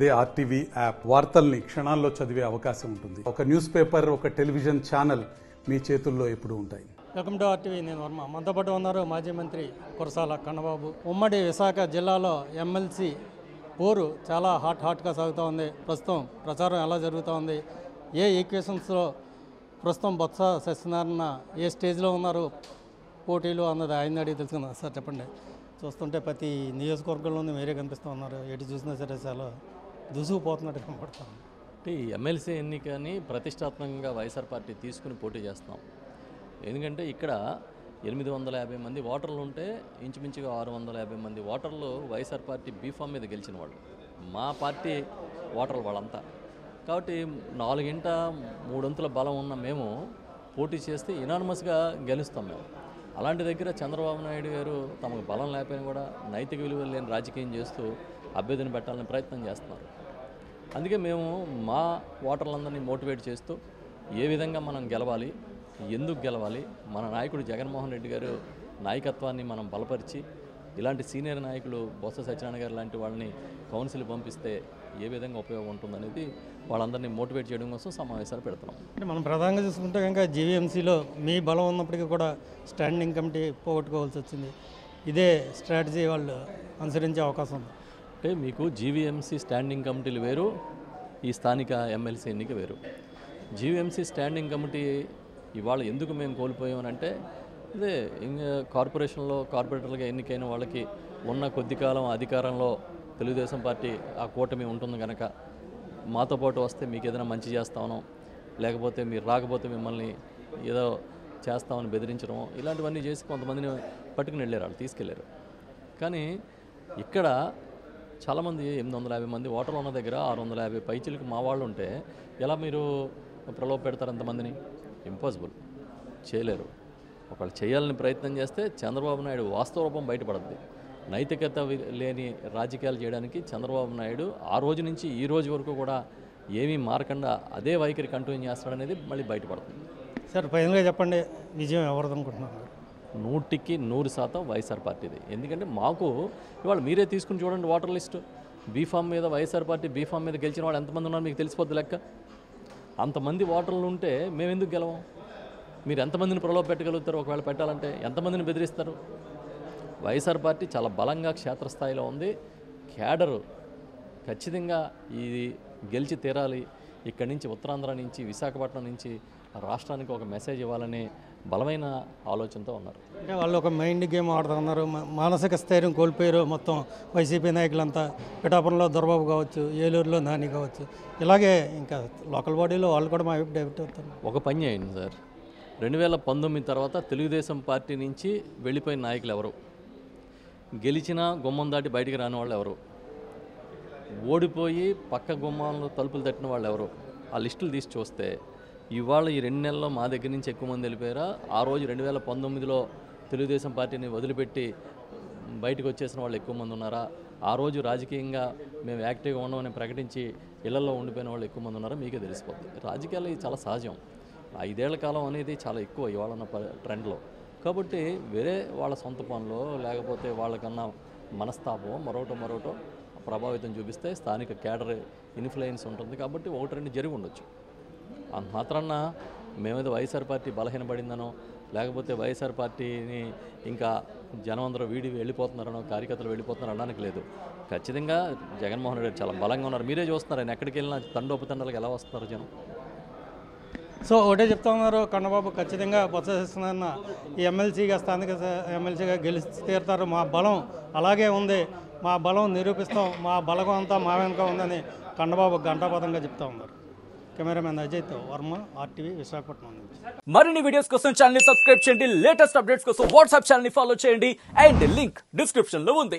అదే RTV app వార్తల్ని క్షణాల్లో చదివే అవకాశం ఉంటుంది. ఒక న్యూస్ పేపర్ ఒక టెలివిజన్ ఛానల్ మీ చేతుల్లో ఎప్పుడు ఉంటాయి. వెల్కమ్ టు ఆర్టీవీ నేను వర్మ. మనతో పాటు ఉన్నారు మాజీ మంత్రి కురసాల కన్నబాబు. ఉమ్మడి విశాఖ జిల్లాలో ఎమ్మెల్సీ పోరు చాలా హాట్ హాట్గా సాగుతూ ఉంది. ప్రస్తుతం ప్రచారం ఎలా జరుగుతూ ఉంది? ఏ ఈక్వేషన్స్లో ప్రస్తుతం బొత్స సత్యనారాయణ ఏ స్టేజ్లో ఉన్నారు? పోటీలు అన్నది ఆయన అడిగి తెలుసుకుందాం. సార్ చెప్పండి. చూస్తుంటే ప్రతి నియోజకవర్గంలోనూ మీరే కనిపిస్తూ ఉన్నారు. ఎటు చూసినా సరే చాలా దూసుకుపోతున్నట్టు కనపడుతుంది అంటే ఎమ్మెల్సీ ఎన్నికని ప్రతిష్టాత్మకంగా వైఎస్ఆర్ పార్టీ తీసుకుని పోటీ చేస్తాం ఎందుకంటే ఇక్కడ ఎనిమిది వందల యాభై మంది ఓటర్లు ఉంటే ఇంచుమించుగా ఆరు వందల యాభై మంది ఓటర్లు వైఎస్ఆర్ పార్టీ బీఫామ్ మీద గెలిచిన వాళ్ళు. మా పార్టీ ఓటర్లు వాళ్ళంతా. కాబట్టి నాలుగింట మూడొంతుల బలం ఉన్న మేము పోటీ చేస్తే ఇనానమస్గా గెలుస్తాం మేము. అలాంటి దగ్గర చంద్రబాబు నాయుడు గారు తమకు బలం లేకపోయినా కూడా నైతిక విలువలు లేని రాజకీయం చేస్తూ అభ్యర్థిని పెట్టాలని ప్రయత్నం చేస్తున్నారు. అందుకే మేము మా ఓటర్లందరినీ మోటివేట్ చేస్తూ ఏ విధంగా మనం గెలవాలి ఎందుకు గెలవాలి మన నాయకుడు జగన్మోహన్ రెడ్డి గారు నాయకత్వాన్ని మనం బలపరిచి ఇలాంటి సీనియర్ నాయకులు బొత్స సత్యనారాయణ గారు లాంటి వాళ్ళని కౌన్సిల్ పంపిస్తే ఏ విధంగా ఉపయోగం ఉంటుందనేది వాళ్ళందరినీ మోటివేట్ చేయడం కోసం సమావేశాలు పెడుతున్నాం. అంటే మనం ప్రధానంగా చూసుకుంటే కనుక జీవీఎంసీలో మీ బలం ఉన్నప్పటికీ కూడా స్టాండింగ్ కమిటీ పోగొట్టుకోవాల్సి వచ్చింది. ఇదే స్ట్రాటజీ వాళ్ళు అనుసరించే అవకాశం ఉంది. అంటే మీకు జీవీఎంసీ స్టాండింగ్ కమిటీలు వేరు ఈ స్థానిక ఎమ్మెల్సీ ఎన్నిక వేరు. జీవీఎంసీ స్టాండింగ్ కమిటీ ఇవాళ ఎందుకు మేము కోల్పోయామనంటే ఇదే ఇంకా కార్పొరేషన్లో కార్పొరేటర్లుగా ఎన్నికైన వాళ్ళకి ఉన్న కొద్ది కాలం అధికారంలో తెలుగుదేశం పార్టీ ఆ కూటమి ఉంటుంది కనుక మాతో పాటు వస్తే మీకు ఏదైనా మంచి చేస్తామనో లేకపోతే మీరు రాకపోతే మిమ్మల్ని ఏదో చేస్తామని బెదిరించడం ఇలాంటివన్నీ చేసి కొంతమందిని పట్టుకుని వెళ్ళారు వాళ్ళు తీసుకెళ్ళారు. కానీ ఇక్కడ చాలామంది ఎనిమిది వందల యాభై మంది ఓటర్లు ఉన్న దగ్గర ఆరు వందల యాభై పైచీలకు మా వాళ్ళు ఉంటే ఎలా మీరు ప్రలోభ పెడతారు అంతమందిని? ఇంపాసిబుల్ చేయలేరు. ఒకళ్ళు చేయాలని ప్రయత్నం చేస్తే చంద్రబాబు నాయుడు వాస్తవ రూపం బయటపడద్ది. నైతికత లేని రాజకీయాలు చేయడానికి చంద్రబాబు నాయుడు ఆ రోజు నుంచి ఈ రోజు వరకు కూడా ఏమీ మారకుండా అదే వైఖరి కంటిన్యూ చేస్తాడనేది మళ్ళీ బయటపడుతుంది. సార్ ఫైనల్గా చెప్పండి విజయం ఎవరిదనుకుంటున్నారు నూటికి నూరు శాతం వైఎస్ఆర్ పార్టీది. ఎందుకంటే మాకు ఇవాళ మీరే తీసుకుని చూడండి ఓటర్ లిస్టు. బీఫామ్ మీద వైఎస్ఆర్ పార్టీ బీఫామ్ మీద గెలిచిన వాళ్ళు ఎంతమంది ఉన్నారు మీకు తెలిసిపోద్ది లెక్క? అంతమంది ఓటర్లు ఉంటే మేము ఎందుకు గెలవం? మీరు ఎంతమందిని ప్రలోభ పెట్టగలుగుతారు ఒకవేళ పెట్టాలంటే? ఎంతమందిని బెదిరిస్తారు? వైఎస్ఆర్ పార్టీ చాలా బలంగా క్షేత్రస్థాయిలో ఉంది. క్యాడరు ఖచ్చితంగా ఇది గెలిచి తీరాలి. ఇక్కడి నుంచి ఉత్తరాంధ్ర నుంచి విశాఖపట్నం నుంచి రాష్ట్రానికి ఒక మెసేజ్ ఇవ్వాలనే బలమైన ఆలోచనతో ఉన్నారు. అంటే వాళ్ళు ఒక మైండ్ గేమ్ ఆడుతున్నారు మానసిక స్థైర్యం కోల్పోయారు మొత్తం వైసీపీ నాయకులంతా. పిఠాపురంలో దొరబాబు కావచ్చు ఏలూరులో నాని కావచ్చు. ఇలాగే ఇంకా లోకల్ బాడీలో వాళ్ళు కూడా మా వైపు డైవర్ట్ అవుతారు ఒక పని చేయండి సార్. రెండు వేల పంతొమ్మిది తర్వాత తెలుగుదేశం పార్టీ నుంచి వెళ్ళిపోయిన నాయకులు ఎవరు? గెలిచిన గుమ్మం దాటి బయటికి రాని వాళ్ళు ఎవరు? ఓడిపోయి పక్క గుమ్మాలను తలుపులు తట్టిన వాళ్ళు ఎవరు ఆ లిస్టులు తీసి చూస్తే ఇవాళ ఈ రెండు నెలల్లో మా దగ్గర నుంచి ఎక్కువ మంది వెళ్ళిపోయారా? ఆ రోజు రెండు వేల పంతొమ్మిదిలో తెలుగుదేశం పార్టీని వదిలిపెట్టి బయటకు వచ్చేసిన వాళ్ళు ఎక్కువ మంది ఉన్నారా? ఆ రోజు రాజకీయంగా మేము యాక్టివ్గా ఉండమని ప్రకటించి ఇళ్ళలో ఉండిపోయిన వాళ్ళు ఎక్కువ మంది ఉన్నారా? మీకే తెలిసిపోతుంది రాజకీయాలు ఇది చాలా సహజం. ఐదేళ్ళ కాలం అనేది చాలా ఎక్కువ ఇవాళ ఉన్న ట్రెండ్లో. కాబట్టి వేరే వాళ్ళ సొంత పనులు లేకపోతే వాళ్ళకన్నా మనస్తాపం మరోటో మరోటో ప్రభావితం చూపిస్తే స్థానిక కేడర్ ఇన్ఫ్లుయెన్స్ ఉంటుంది కాబట్టి ఒకటి రెండు జరిగి ఉండొచ్చు. అంత మాత్రాన మేమేదో వైఎస్ఆర్ పార్టీ బలహీనపడిందనో లేకపోతే వైఎస్ఆర్ పార్టీని ఇంకా జనం అందరూ వీడి వెళ్ళిపోతున్నారనో కార్యకర్తలు వెళ్ళిపోతున్నారు అనడానికి లేదు. ఖచ్చితంగా జగన్మోహన్ రెడ్డి చాలా బలంగా ఉన్నారు. మీరే చూస్తున్నారు ఆయన ఎక్కడికి వెళ్ళినా తండోపతండాలకు ఎలా వస్తున్నారు జనం? సో ఒకటే చెప్తా ఉన్నారు కన్నబాబు ఖచ్చితంగా బొత్స ఈ ఎమ్మెల్సీగా స్థానిక ఎమ్మెల్సీగా గెలిచి తీరుతారు మా బలం అలాగే ఉంది. మా బలం నిరూపిస్తాం మా బలగం అంతా మా వెనుక ఉందని కండబాబు గంటాపదంగా చెప్తా ఉన్నారు. కెమెరామెన్ అజయ్ వర్మ ఆర్టీవీ విశాఖపట్నం నుంచి. మరిన్ని వీడియోస్ కోసం ఛానల్ సబ్స్క్రైబ్ చేయండి. లేటెస్ట్ అప్డేట్స్ కోసం వాట్సాప్ ఛానల్ ఫాలో చేయండి. అండ్ లింక్ డిస్క్రిప్షన్లో ఉంది.